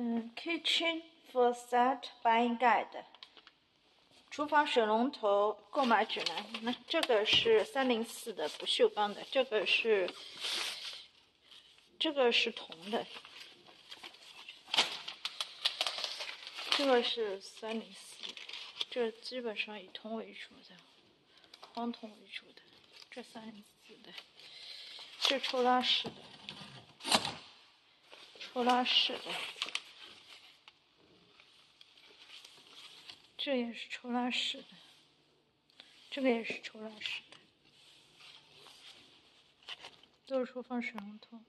嗯，Kitchen Faucet Buying Guide，厨房水龙头购买指南。那这个是三零四的不锈钢的，这个是这个是铜的，这个是三零四，这基本上以铜为主的，黄铜为主的，这三零四的，这抽拉式的，抽拉式的。这也是抽拉式的，这个也是抽拉式的，都是厨房水龙头。